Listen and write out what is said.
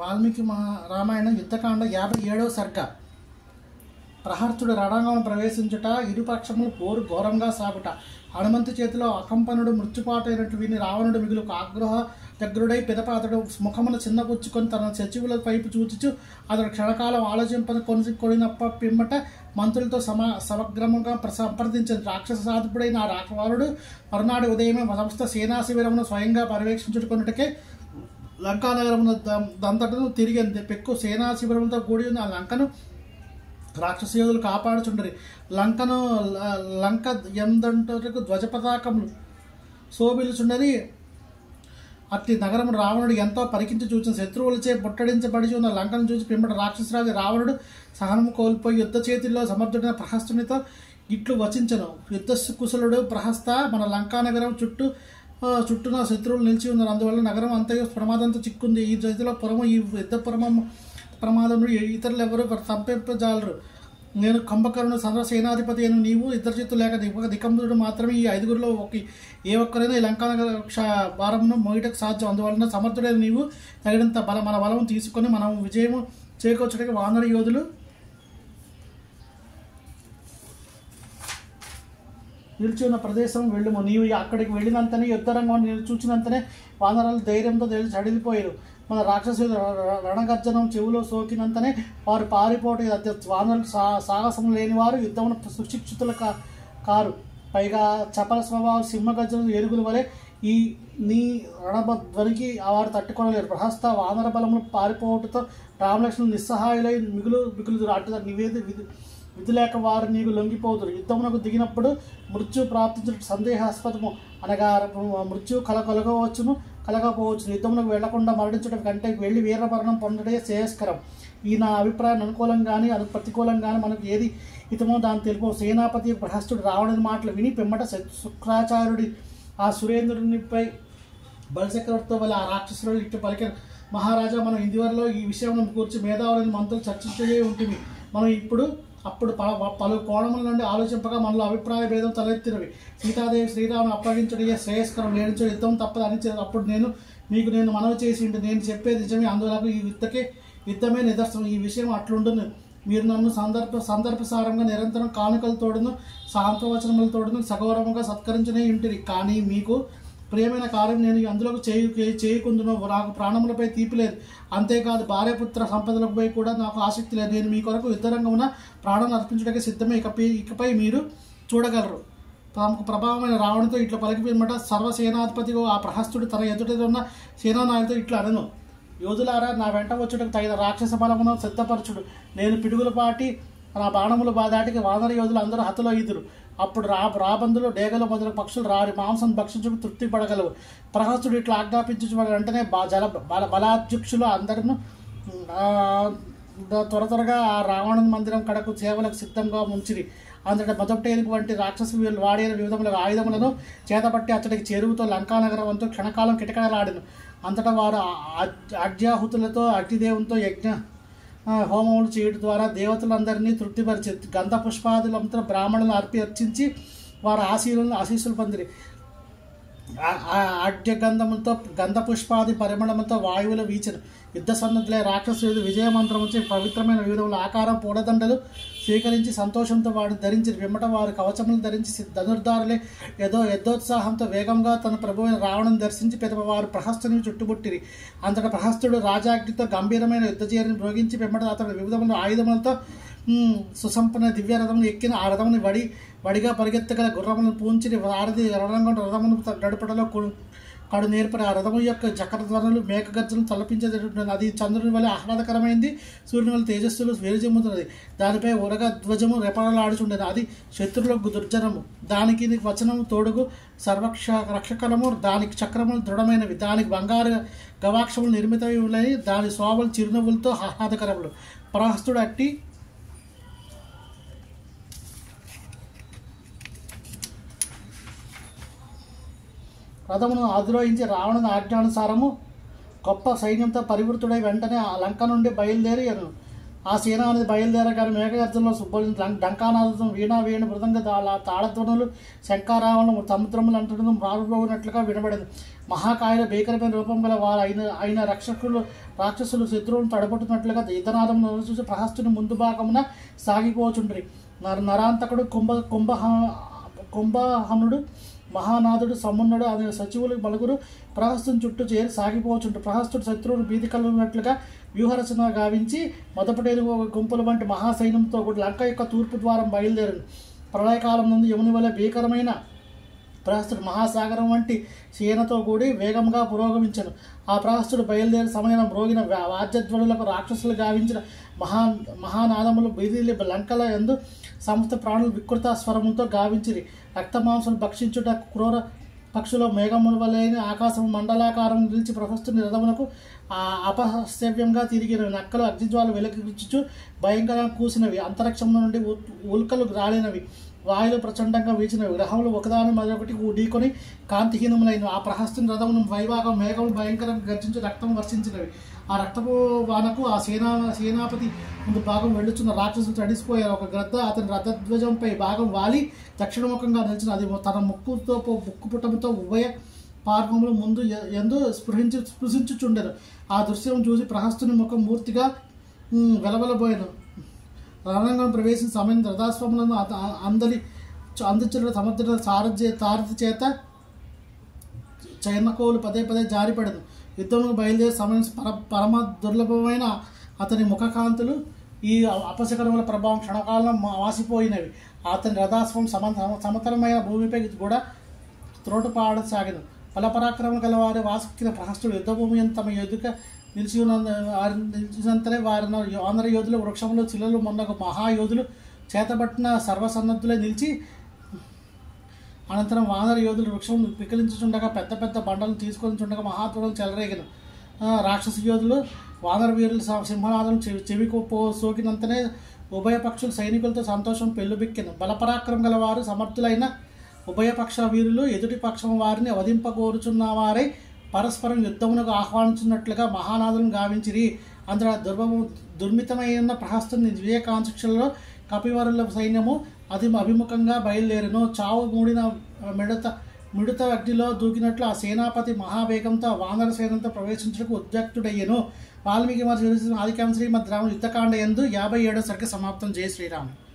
వాల్మీకి మహా రామాయణం యుద్ధకాండ యాభై ఏడవ సర్గ ప్రహర్తుడు రణాంగం ప్రవేశించుట ఇరుపక్షములు పోరు ఘోరంగా సాగుట. హనుమంతు చేతిలో అకంపనుడు మృత్యుపాటైనట్టు విని రావణుడు మిగులు ఆగ్రహ దగ్గరుడై పిదపాతడు ముఖమును చిన్నపుచ్చుకొని తన సచివుల వైపు చూచుచు అతడు క్షణకాలం ఆలోచింపని కొనిసి కొనినప్ప పిమ్మట మంత్రులతో సమా సమగ్రముగా సంప్రదించిన రాక్షస సాధుడైన ఆ రాక్షవారుడు మరునాడు ఉదయమే సమస్త సేనా శిబిరమును స్వయంగా పర్యవేక్షించుకున్నట్టుకే లంకానగరమున దంతటను తిరిగి పెక్కు సేనా శిబిరములతో కూడి ఉన్న ఆ లంకను రాక్షస యోధులు కాపాడుచుండరి. లంకను లంక ఎందంటకు ధ్వజ పతాకములు శోభిలుచుండరి. అట్టి నగరం రావణుడు ఎంతో పరికించి చూసిన శత్రువులచే ముట్టడించబడి ఉన్న లంకను చూసి పిమ్మట రాక్షసరాజు రావణుడు సహనం కోల్పోయి యుద్ధ చేతిలో సమర్థుడైన ప్రహస్తునితో ఇట్లు వచించను. యుద్ధ కుశలుడు ప్రహస్త మన లంకానగరం చుట్టూ చుట్టూన శత్రువులు నిలిచి ఉన్నారు. అందువల్ల నగరం అంతయు ప్రమాదంతో చిక్కుంది. ఈ జతిలో పురము ఈ పెద్ద పురమం ప్రమాదంలో ఇతరులు ఎవరు సంపింపజాలరు. నేను కుంభకర్ణుడు సర్వ సేనాధిపతి అయిన నీవు ఇద్దరు చేతులు లేక దిక దికంబుడు మాత్రమే ఈ ఐదుగురిలో ఒక ఏ ఒక్కరైనా ఈ లంకానగర క్ష భారమును మోయటకు సాధ్యం. అందువలన సమర్థుడైన నీవు తగినంత బల మన బలం తీసుకొని మనం విజయం చేకూర్చడానికి వానర యోధులు నిలిచి ఉన్న ప్రదేశం వెళ్ళుము. నీవు అక్కడికి వెళ్ళినంతనే యుద్ధరంగం నేను చూచినంతనే వానరాలు ధైర్యంతో తెలిసి చడిలిపోయారు. మన రాక్షసులు రణగర్జనం చెవిలో సోకినంతనే వారు పారిపోవటం అత్య- వానరులు సా సాహసం లేని వారు యుద్ధమును సుశిక్షితుల కా కారు. పైగా చపల స్వభావం సింహగర్జనం ఏనుగుల వలె ఈ నీ రణధ్వనికి వారు తట్టుకోలేరు. ప్రహస్త వానర బలములు పారిపోవటంతో రామలక్ష్మణులు నిస్సహాయులై మిగులు మిగులు అటు నివేది విధి లేక వారు నీకు లొంగిపోదురు. యుద్ధమునకు దిగినప్పుడు మృత్యు ప్రాప్తించిన సందేహాస్పదము. అనగా మృత్యు కల కలగవచ్చును కలగపోవచ్చును. యుద్ధమునకు వెళ్ళకుండా మరణించడం కంటే వెళ్ళి వీరమరణం పొందడే శ్రేయస్కరం. ఈ నా అభిప్రాయం అనుకూలం కానీ అది ప్రతికూలం కానీ మనకు ఏది హితమో దాన్ని తెలుపు. సేనాపతి గృహస్థుడు రావణుని మాటలు విని పిమ్మట శుక్రాచార్యుడి ఆ సురేంద్రునిపై బలచక్రవర్తితో వల్ల ఆ రాక్షసులు ఇటు పలికారు మహారాజా మనం ఇందువరలో ఈ విషయం గురించి మేధావులని మంత్రులు చర్చించే ఉంటుంది మనం ఇప్పుడు అప్పుడు ప- పలు కోణముల నుండి ఆలోచింపగా మనలో అభిప్రాయ భేదం తలెత్తినవి. సీతాదేవి శ్రీరామును అప్పగించడే శ్రేయస్కరం లేనిచో యుద్ధం తప్పదు అని అప్పుడు నేను మీకు నేను మనవి చేసి ఉంటే నేను చెప్పేది నిజమే. అందువల్ల ఈ యుద్ధకే యుద్ధమే నిదర్శనం. ఈ విషయం అట్లుంటుంది మీరు నన్ను సందర్భ సందర్భసారంగా నిరంతరం కానుకలతోడును సాంత్వచనములతోడును సగౌరవంగా సత్కరించనే ఉంటుంది కానీ మీకు ప్రియమైన కార్యం నేను అందులో చేయు చేయకుందును నాకు ప్రాణములపై తీపి లేదు. అంతేకాదు భార్యపుత్ర సంపదలపై కూడా నాకు ఆసక్తి లేదు. నేను మీ కొరకు యుద్ధరంగమున ప్రాణం అర్పించడానికి సిద్ధమే. ఇకపై ఇకపై మీరు చూడగలరు. తమకు ప్రభావమైన రావణుతో ఇట్లా పలికిపోయినమాట. సర్వసేనాధిపతి ఆ ప్రహస్తుడు తన ఎదుట ఉన్న సేనానాయకుతో ఇట్లా అనను. యోధులారా నా వెంట వచ్చుటకు తగిన రాక్షస బలమును సిద్ధపరచుడు. నేను పిడుగులపాటి పాటి నా బాణములు బాధాటికి వానర యోధులు అందరూ హతలో ఇదురు అప్పుడు రా రాబందులు డేగలు మొదలగు పక్షులు రారి మాంసం భక్షించుకు తృప్తి పడగలవు. ప్రహస్తుడు ఇట్లా ఆజ్ఞాపించు వెంటనే బా జల బల బలాధ్యక్షులు అందరిను త్వర త్వరగా ఆ రావణుని మందిరం కడకు సేవలకు సిద్ధంగా ఉంచిరి. అందులో మొదటేనుగు వంటి రాక్షసు వీళ్ళు వాడిన వివిధముల ఆయుధములను చేతపట్టి అతడికి చేరువుతో లంకానగరంతో క్షణకాలం కిటకడలాడిను అంతటా వారు అడ్యాహుతులతో అజ్యాహుతులతో అగ్నిదేవునితో యజ్ఞ హోమములు చేయడం ద్వారా దేవతలందరినీ తృప్తిపరిచి గంధ పుష్పాదులంతా బ్రాహ్మణులను అర్పి అర్చించి వారి ఆశీలను ఆశీస్సులు పొందిరి. ఆడ్య గంధములతో పరిమళముతో వాయువులు వీచను యుద్ధ సన్నద్ధులే రాక్షసుడు విజయమంత్రముచి పవిత్రమైన వివిధముల ఆకారం పూడదండలు స్వీకరించి సంతోషంతో వాడు ధరించి విమ్మట వారు కవచములు ధరించి ధనుర్ధారులే ఏదో యథోత్సాహంతో వేగంగా తన ప్రభువైన రావణం దర్శించి పెదవ వారు ప్రహస్తుని చుట్టుముట్టిరి. అంతట ప్రహస్తుడు రాజాగ్నితో గంభీరమైన యుద్ధజీరిని భోగించి వెంబట అతడు వివిధముల ఆయుధములతో సుసంపన్న దివ్య రథమును ఎక్కిన ఆ రథముని వడి వడిగా పరిగెత్తగల గుర్రములను పూంచి వారధి రణరంగం రథమును నడుపడలో కడు నేర్పడి ఆ రథము యొక్క చక్రధ్వనులు మేఘగర్జనలు తలపించేటటువంటి అది చంద్రుని వల్ల ఆహ్లాదకరమైంది. సూర్యుని వల్ల తేజస్సులు వేరుజెమ్ముతున్నది దానిపై ఉరగ ధ్వజము రెపడలాడుచుండేది అది శత్రులకు దుర్జనము. దానికి వచనము తోడుగు సర్వక్ష రక్షకలము దానికి చక్రములు దృఢమైనవి. దానికి బంగారు గవాక్షములు నిర్మితములై దాని శోభలు చిరునవ్వులతో ఆహ్లాదకరములు. ప్రహస్తుడు అట్టి రథమును అధిరోహించి రావణుని ఆజ్ఞానుసారము గొప్ప సైన్యంతో పరివృతుడై వెంటనే ఆ లంక నుండి బయలుదేరి ఆ సేన అనేది బయలుదేరగానే మేఘగర్జనలో సుబ్బోజన డంకానాదం వీణా వీణ మృదంగ తాళధ్వనులు శంకారావణం సముద్రములు అంటున్నది ప్రారంభమైనట్లుగా వినబడింది. మహాకాయల భీకరమైన రూపం గల వారు అయిన అయిన రక్షకులు రాక్షసులు శత్రువులను తడబట్టున్నట్లుగా యుద్ధనాదం చూసి ప్రహస్తుని ముందు భాగమున సాగిపోచుండ్రి. నర నరాంతకుడు కుంభ కుంభ కుంభహనుడు మహానాథుడు సమున్నుడు అనే సచివులు బలుగురు ప్రహస్తుని చుట్టూ చేరి సాగిపోచుంటు ప్రహస్తుడు శత్రువులు భీతి కలుగునట్లుగా వ్యూహరచన గావించి మొదపటేరు గుంపుల వంటి మహాసైన్యంతో కూడా లంక యొక్క తూర్పు ద్వారం బయలుదేరింది. ప్రళయకాలం నుండి యముని వల్ల భీకరమైన ప్రహస్తుడు మహాసాగరం వంటి సీనతో కూడి వేగంగా పురోగమించను. ఆ ప్రహస్తుడు బయలుదేరి సమయం మ్రోగిన వాద్యధ్వనులకు రాక్షసులు గావించిన మహా మహానాదములు బీదిలి లంకల ఎందు సమస్త ప్రాణులు వికృత స్వరముతో గావించిరి. రక్తమాంసం భక్షించుట క్రూర పక్షుల మేఘముల వలెని ఆకాశం మండలాకారం నిలిచి ప్రహస్తుని రథమునకు ఆ అపహస్యవ్యంగా తిరిగిన నక్కలు అగ్నిజ్వాలు వెలకిచ్చుచు భయంకరంగా కూసినవి. అంతరిక్షం నుండి ఉ- ఉల్కలు రాలినవి. వాయులు ప్రచండంగా వీచినవి విగ్రహములు ఒకదాని మరొకటి ఢీకొని కాంతిహీనములైన ఆ ప్రహస్తుని రథమును వైభాగం మేఘములు భయంకరంగా గర్జించి రక్తం వర్షించినవి. ఆ రక్తపు వానకు ఆ సేనా సేనాపతి ముందు భాగం వెళ్ళుచున్న రాక్షసులు తడిసిపోయారు. ఒక గ్రద్ద అతని రథధ్వజంపై భాగం వాలి దక్షిణముఖంగా నిలిచిన అది తన ముక్కుతో పో- ముక్కు పుట్టముతో ఉభయ పార్వములు ముందు ఎందు స్పృహించి స్పృశించుచుండెను. ఆ దృశ్యం చూసి ప్రహస్తుని ముఖం మూర్తిగా ఉమ్, రణరంగం ప్రవేశించిన సమయం రథాస్వములను అందరి అందించిన సముద్ర సారథ్య సారథి చేత చైనకోలు పదే పదే జారిపడదు. యుద్ధంలో బయలుదేరి సమయం పర పరమ దుర్లభమైన అతని ముఖకాంతులు ఈ అపశకరముల ప్రభావం క్షణకాలం వాసిపోయినవి. అతని రథాస్వం సమ సమతలమైన భూమిపై కూడా త్రోటపాడసాగను బలపరాక్రమం గల వారి వాసుకిన ప్రహస్తుడు యుద్ధభూమి తమ ఎదుక నిలిచి ఉన్న వారి నిలిచినంతనే ఆంధ్ర యోధులు వృక్షంలో చిల్లలు మొన్నకు మహాయోధులు చేతబట్టిన సర్వసన్నద్ధులే నిలిచి అనంతరం వానర యోధులు వృక్షం పికిలించుచుండగా పెద్ద పెద్ద బండలు తీసుకొని చుండగా మహాత్ములు చెలరేగిన రాక్షస యోధులు వానర వీరులు స- సింహనాథులు చెవి చెవికి పో సోకినంతనే ఉభయ పక్షులు సైనికులతో సంతోషం పెళ్ళుబిక్కిన బలపరాక్రమం గల వారు సమర్థులైన ఉభయపక్ష వీరులు ఎదుటి పక్షం వారిని వధింపగోరుచున్న వారై పరస్పరం యుద్ధమునకు ఆహ్వానించినట్లుగా మహానాథులను గావించిరి. అందులో దుర్భము దుర్మితమైన ప్రహస్తుని వివేకాంక్షలలో కపివరుల సైన్యము అది అభిముఖంగా బయలుదేరిను. చావు మూడిన మిడత మిడత అగ్నిలో దూకినట్లు ఆ సేనాపతి మహావేగంతో వానర సేనంతో ప్రవేశించడానికి ఉద్యక్తుడయ్యను. వాల్మీకి మరి ఆదికాంశ్రీ మధ్య యుద్ధకాండ ఎందు యాభై ఏడో సరికి సమాప్తం. జయ శ్రీరామ్.